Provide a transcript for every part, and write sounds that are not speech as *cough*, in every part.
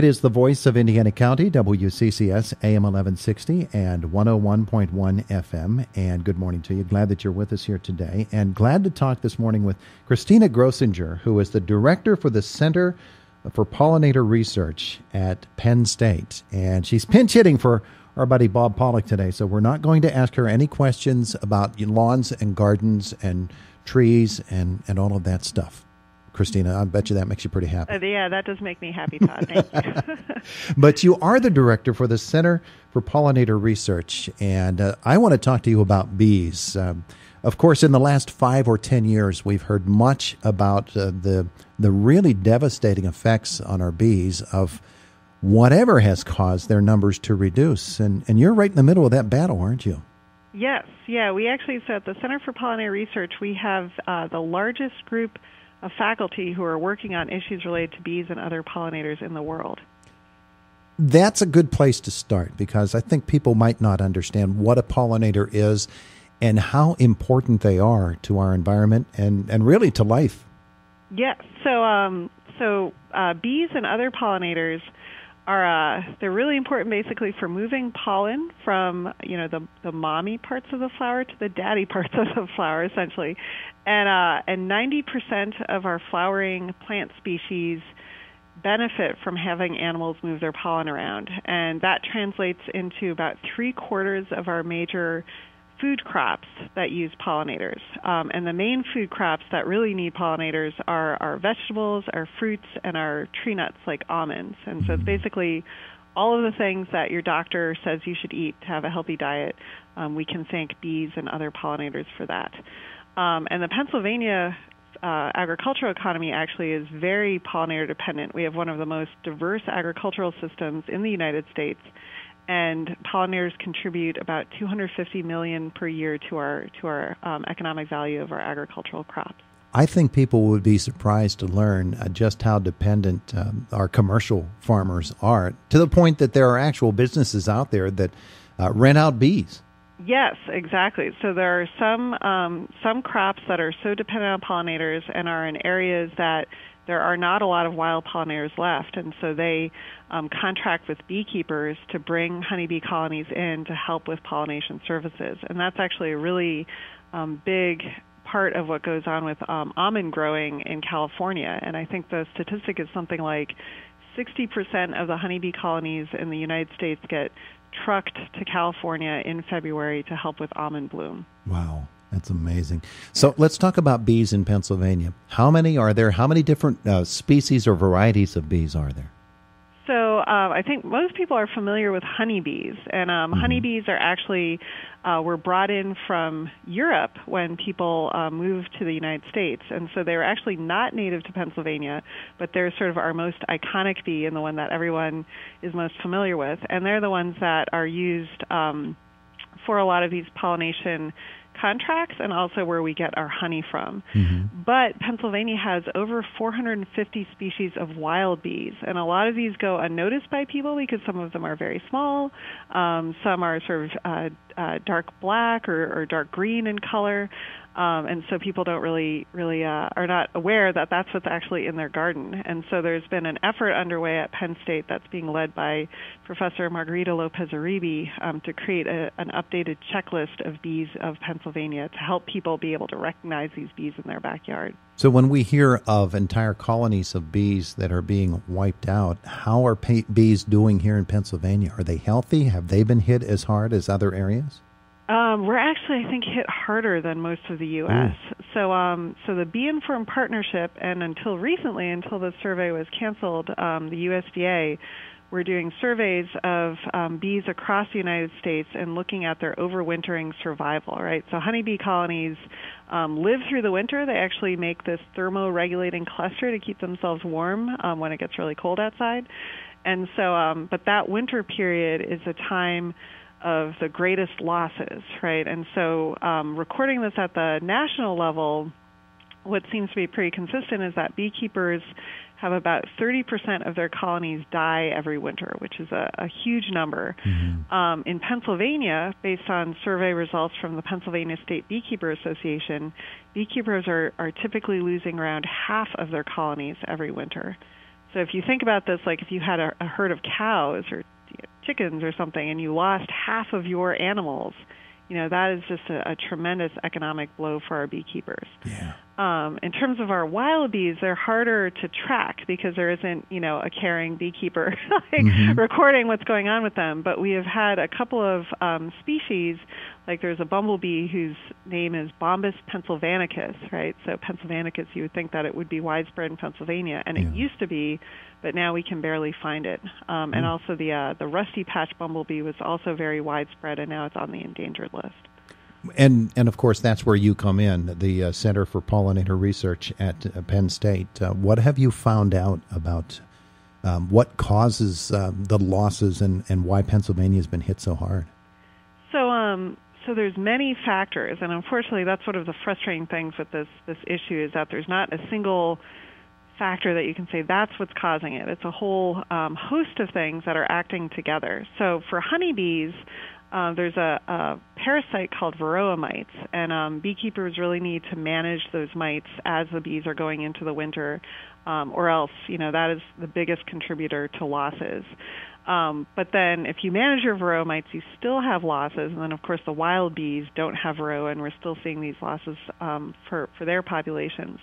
It is the voice of Indiana County, WCCS, AM 1160 and 101.1 FM. And good morning to you. Glad that you're with us here today. And glad to talk this morning with Christina Grozinger, who is the director for the Center for Pollinator Research at Penn State. And she's pinch hitting for our buddy Bob Pollock today. So we're not going to ask her any questions about lawns and gardens and trees and, and all of that stuff. Christina. I bet you that makes you pretty happy. Uh, yeah, that does make me happy, Todd. Thank you. *laughs* *laughs* but you are the director for the Center for Pollinator Research, and uh, I want to talk to you about bees. Um, of course, in the last five or ten years, we've heard much about uh, the the really devastating effects on our bees of whatever has caused their numbers to reduce. And and you're right in the middle of that battle, aren't you? Yes, yeah. We actually, so at the Center for Pollinator Research, we have uh, the largest group of faculty who are working on issues related to bees and other pollinators in the world. That's a good place to start because I think people might not understand what a pollinator is and how important they are to our environment and, and really to life. Yes. So, um, so uh, bees and other pollinators are uh, they're really important basically for moving pollen from you know the the mommy parts of the flower to the daddy *laughs* parts of the flower essentially. And uh, and 90% of our flowering plant species benefit from having animals move their pollen around. And that translates into about three quarters of our major food crops that use pollinators. Um, and the main food crops that really need pollinators are our vegetables, our fruits, and our tree nuts like almonds. And so it's basically all of the things that your doctor says you should eat to have a healthy diet. Um, we can thank bees and other pollinators for that. Um, and the Pennsylvania uh, agricultural economy actually is very pollinator dependent. We have one of the most diverse agricultural systems in the United States and pollinators contribute about 250 million per year to our to our um, economic value of our agricultural crops. I think people would be surprised to learn uh, just how dependent um, our commercial farmers are, to the point that there are actual businesses out there that uh, rent out bees. Yes, exactly. So there are some um, some crops that are so dependent on pollinators and are in areas that there are not a lot of wild pollinators left, and so they um, contract with beekeepers to bring honeybee colonies in to help with pollination services. And that's actually a really um, big part of what goes on with um, almond growing in California. And I think the statistic is something like 60% of the honeybee colonies in the United States get trucked to California in February to help with almond bloom. Wow. That's amazing. So let's talk about bees in Pennsylvania. How many are there? How many different uh, species or varieties of bees are there? So uh, I think most people are familiar with honeybees, and um, mm-hmm. honeybees are actually uh, were brought in from Europe when people uh, moved to the United States, and so they were actually not native to Pennsylvania, but they're sort of our most iconic bee and the one that everyone is most familiar with, and they're the ones that are used um, for a lot of these pollination contracts and also where we get our honey from. Mm-hmm. But Pennsylvania has over 450 species of wild bees, and a lot of these go unnoticed by people because some of them are very small. Um, some are sort of uh, uh, dark black or, or dark green in color um, and so people don't really really uh, are not aware that that's what's actually in their garden. And so there's been an effort underway at Penn State that's being led by Professor Margarita Lopez Uribe um, to create a, an updated checklist of bees of Pennsylvania to help people be able to recognize these bees in their backyard. So when we hear of entire colonies of bees that are being wiped out, how are bees doing here in Pennsylvania? Are they healthy? Have they been hit as hard as other areas? Um, we're actually, I think, hit harder than most of the U.S. Ooh. So, um, so the Bee Informed Partnership, and until recently, until the survey was canceled, um, the USDA were doing surveys of um, bees across the United States and looking at their overwintering survival. Right. So, honeybee colonies um, live through the winter. They actually make this thermoregulating cluster to keep themselves warm um, when it gets really cold outside. And so, um, but that winter period is a time of the greatest losses, right? And so, um, recording this at the national level, what seems to be pretty consistent is that beekeepers have about 30% of their colonies die every winter, which is a, a huge number. Mm-hmm. Um, in Pennsylvania, based on survey results from the Pennsylvania State Beekeeper Association, beekeepers are, are typically losing around half of their colonies every winter. So if you think about this, like if you had a, a herd of cows or chickens or something, and you lost half of your animals, you know that is just a, a tremendous economic blow for our beekeepers. Yeah. Um, in terms of our wild bees, they're harder to track because there isn't, you know, a caring beekeeper *laughs* like mm-hmm. recording what's going on with them. But we have had a couple of um, species, like there's a bumblebee whose name is Bombus pennsylvanicus, right? So pennsylvanicus, you would think that it would be widespread in Pennsylvania, and yeah. it used to be, but now we can barely find it. Um, mm. And also the uh, the rusty patch bumblebee was also very widespread, and now it's on the endangered list. And and of course that's where you come in, the uh, Center for Pollinator Research at uh, Penn State. Uh, what have you found out about um, what causes uh, the losses and, and why Pennsylvania has been hit so hard? So um, so there's many factors, and unfortunately that's sort of the frustrating things with this this issue is that there's not a single factor that you can say that's what's causing it. It's a whole um, host of things that are acting together. So for honeybees, uh, there's a, a parasite called varroa mites, and um, beekeepers really need to manage those mites as the bees are going into the winter, um, or else, you know, that is the biggest contributor to losses. Um, but then, if you manage your varroa mites, you still have losses, and then, of course, the wild bees don't have varroa, and we're still seeing these losses um, for for their populations.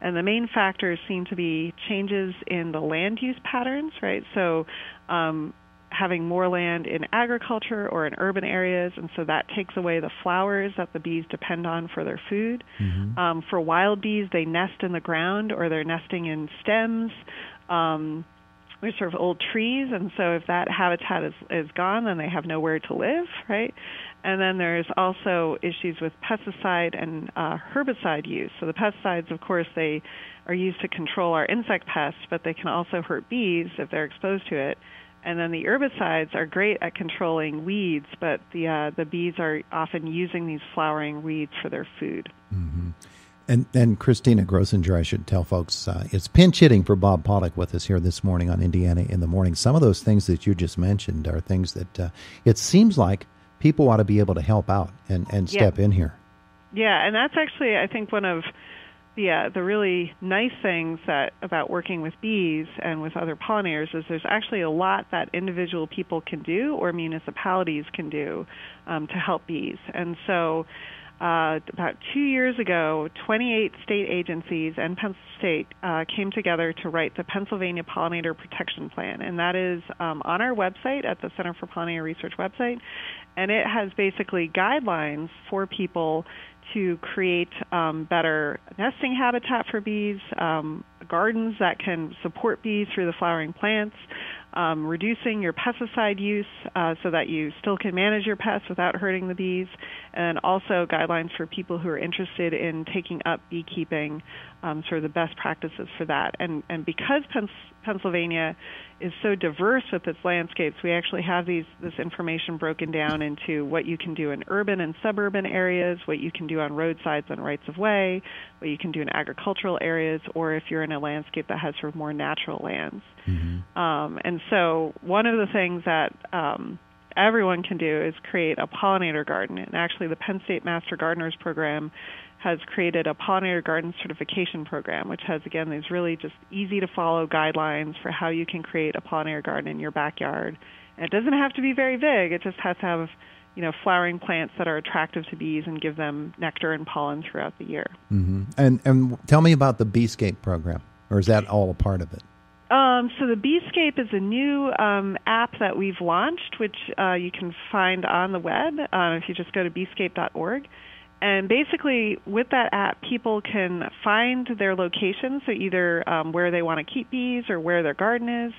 And the main factors seem to be changes in the land use patterns, right? So um, having more land in agriculture or in urban areas, and so that takes away the flowers that the bees depend on for their food. Mm-hmm. Um, for wild bees, they nest in the ground or they're nesting in stems. Um, are sort of old trees, and so if that habitat is, is gone, then they have nowhere to live, right? And then there's also issues with pesticide and uh, herbicide use. So the pesticides, of course, they are used to control our insect pests, but they can also hurt bees if they're exposed to it. And then the herbicides are great at controlling weeds, but the uh, the bees are often using these flowering weeds for their food. Mm-hmm. And and Christina Grozinger, I should tell folks, uh, it's pinch hitting for Bob Pollock with us here this morning on Indiana in the morning. Some of those things that you just mentioned are things that uh, it seems like people ought to be able to help out and and step yeah. in here. Yeah, and that's actually I think one of the the really nice things that about working with bees and with other pollinators is there's actually a lot that individual people can do or municipalities can do um, to help bees. And so, uh, about two years ago, 28 state agencies and Penn State uh, came together to write the Pennsylvania Pollinator Protection Plan, and that is um, on our website at the Center for Pollinator Research website, and it has basically guidelines for people to create um, better nesting habitat for bees, um, gardens that can support bees through the flowering plants, um, reducing your pesticide use uh, so that you still can manage your pests without hurting the bees, and also guidelines for people who are interested in taking up beekeeping, um, sort of the best practices for that. And and because Pens- Pennsylvania is so diverse with its landscapes, we actually have these this information broken down into what you can do in urban and suburban areas, what you can do on roadsides and rights of way, what you can do in agricultural areas, or if you're in a landscape that has sort of more natural lands. Mm-hmm. Um, and so one of the things that um, everyone can do is create a pollinator garden. And actually, the Penn State Master Gardeners Program has created a pollinator garden certification program, which has, again, these really just easy to follow guidelines for how you can create a pollinator garden in your backyard. And it doesn't have to be very big, it just has to have you know, flowering plants that are attractive to bees and give them nectar and pollen throughout the year. Mm-hmm. And and tell me about the Beescape program, or is that all a part of it? Um, so the Beescape is a new um, app that we've launched, which uh, you can find on the web uh, if you just go to beescape.org. And basically, with that app, people can find their location, so either um, where they want to keep bees or where their garden is,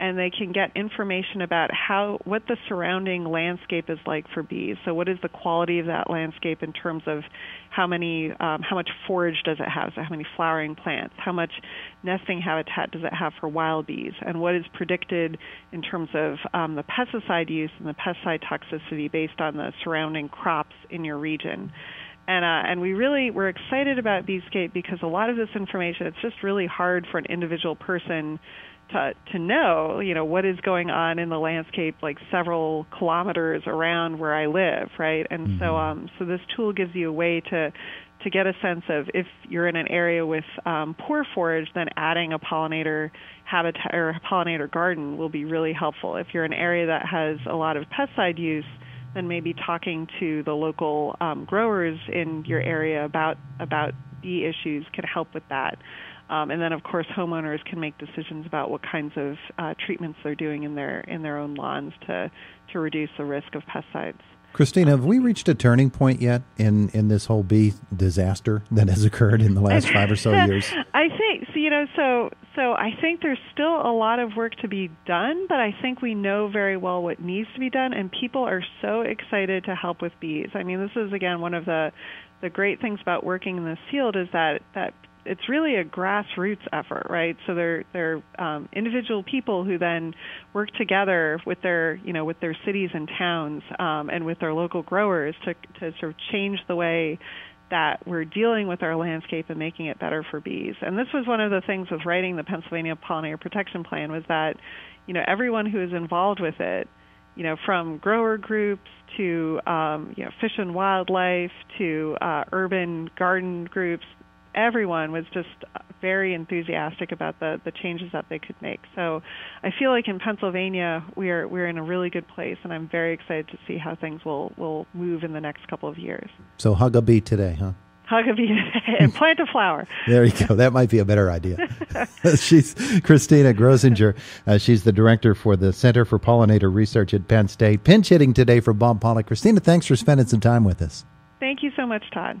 and they can get information about how what the surrounding landscape is like for bees. So, what is the quality of that landscape in terms of how many, um, how much forage does it have? So, how many flowering plants? How much nesting habitat does it have for wild bees? And what is predicted in terms of um, the pesticide use and the pesticide toxicity based on the surrounding crops in your region? and uh, and we really we're excited about Beescape because a lot of this information it's just really hard for an individual person to to know you know what is going on in the landscape like several kilometers around where I live right and mm-hmm. so um so this tool gives you a way to to get a sense of if you're in an area with um, poor forage, then adding a pollinator habitat or a pollinator garden will be really helpful. If you're in an area that has a lot of pesticide use, then maybe talking to the local um, growers in your area about about bee issues can help with that. Um, and then, of course, homeowners can make decisions about what kinds of uh, treatments they're doing in their in their own lawns to to reduce the risk of pesticides. Christina, have we reached a turning point yet in, in this whole bee disaster that has occurred in the last *laughs* five or so years? I think so. You know, so so I think there's still a lot of work to be done, but I think we know very well what needs to be done, and people are so excited to help with bees. I mean, this is again one of the the great things about working in this field is that that it's really a grassroots effort, right? So they're they're um, individual people who then work together with their you know with their cities and towns um, and with their local growers to to sort of change the way that we're dealing with our landscape and making it better for bees. And this was one of the things with writing the Pennsylvania Pollinator Protection Plan was that you know everyone who is involved with it you know, from grower groups to um, you know, fish and wildlife to uh, urban garden groups, everyone was just very enthusiastic about the the changes that they could make. So I feel like in Pennsylvania we are we're in a really good place, and I'm very excited to see how things will will move in the next couple of years. So hug a bee today, huh? Hug a bee today and plant a flower. *laughs* there you go. That might be a better idea. *laughs* *laughs* she's Christina Grozinger. Uh, she's the director for the Center for Pollinator Research at Penn State. Pinch hitting today for Bob Pollock. Christina, thanks for spending some time with us. Thank you so much, Todd.